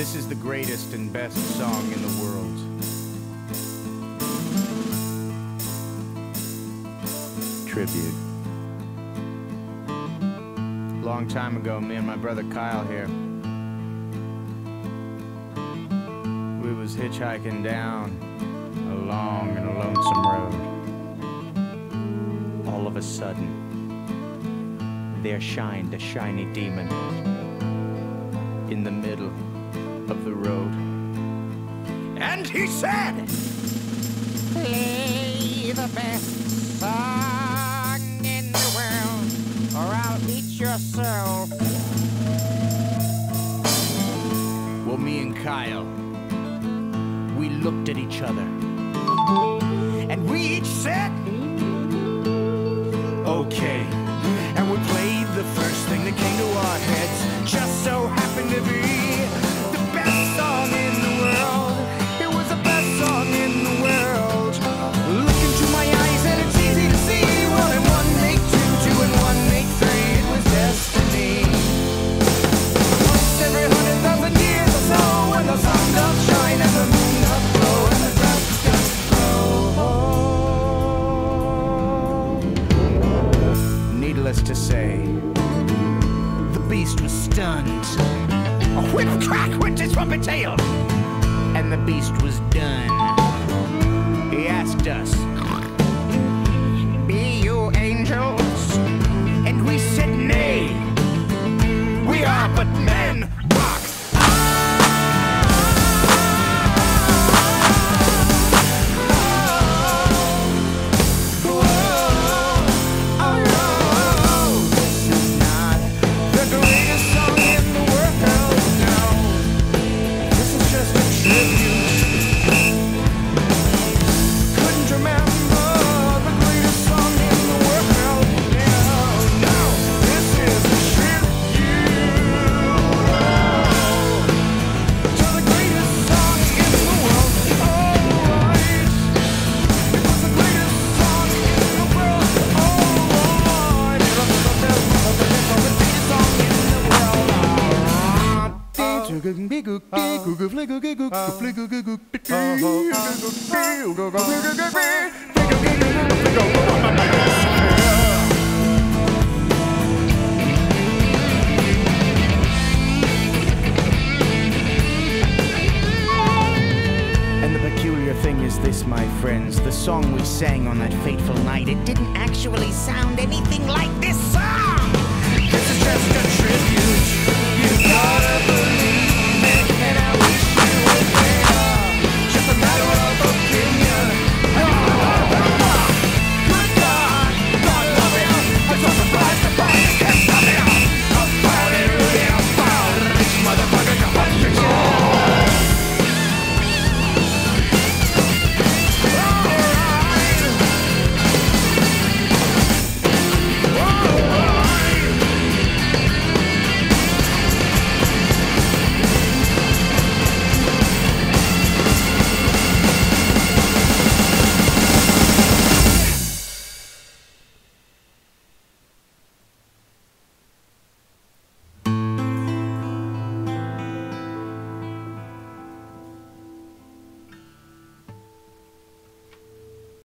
This is the greatest and best song in the world. Tribute. Long time ago, me and my brother Kyle here. We was hitchhiking down a long and a lonesome road. All of a sudden, there shined a shiny demon in the middle. And he said, Play the best song in the world, or I'll eat your soul. Well, me and Kyle, we looked at each other, and we each said, Okay. Needless to say, the beast was stunned. A whip crack went his trumpet tail, and the beast was done. This, my friends, the song we sang on that fateful night, it didn't actually sound anything like this song!